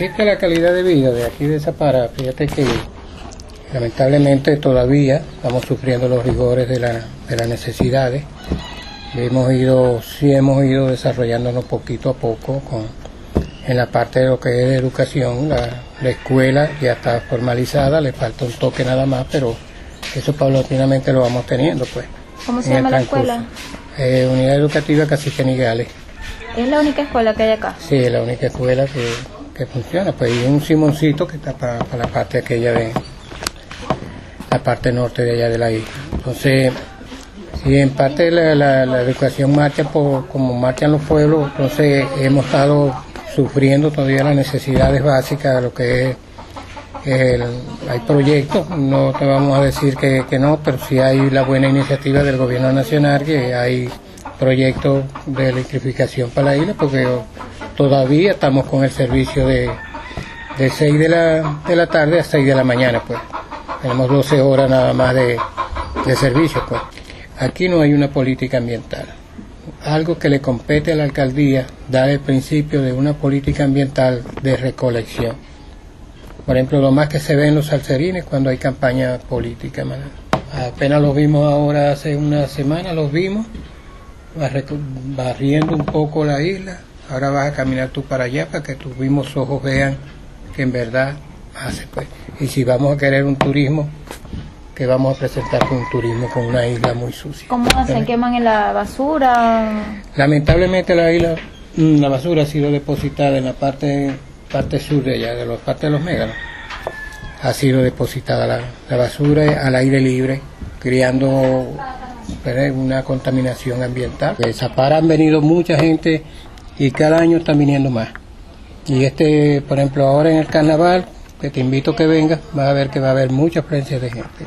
Existe la calidad de vida de aquí de Zapara, fíjate que lamentablemente todavía estamos sufriendo los rigores de, la, de las necesidades. Hemos ido, sí hemos ido desarrollándonos poquito a poco con, en la parte de lo que es de educación, la, la escuela ya está formalizada, le falta un toque nada más, pero eso paulatinamente lo vamos teniendo pues. ¿Cómo se llama la escuela? Eh, Unidad Educativa Cacique Nigales. Es la única escuela que hay acá. Sí, es la única escuela que, que funciona. Pues hay un Simoncito que está para la parte aquella de la parte norte de allá de la isla. Entonces, si en parte la, la- la educación marcha por, como marchan los pueblos, entonces hemos estado sufriendo todavía las necesidades básicas de lo que es el- hay proyectos, no te vamos a decir que, que no, pero sí hay la buena iniciativa del gobierno nacional que hay proyectos de electrificación para la isla porque todavía estamos con el servicio de, de 6 de la, de la tarde a 6 de la mañana pues tenemos 12 horas nada más de, de servicio pues aquí no hay una política ambiental algo que le compete a la alcaldía dar el principio de una política ambiental de recolección por ejemplo, lo más que se ve en los salserines cuando hay campaña política. Apenas los vimos ahora hace una semana, los vimos barriendo un poco la isla. Ahora vas a caminar tú para allá para que tus mismos ojos vean que en verdad hace. Pues. Y si vamos a querer un turismo, que vamos a presentar con un turismo con una isla muy sucia. ¿Cómo hacen? ¿Queman en la basura? Lamentablemente la isla, mm, la basura ha sido depositada en la parte, parte sur de ella, de la parte de los méganos. Ha sido depositada la, la basura al aire libre, creando una contaminación ambiental. De Zapara han venido mucha gente y cada año están viniendo más. Y este, por ejemplo, ahora en el carnaval, que te invito a que vengas, vas a ver que va a haber mucha afluencia de gente.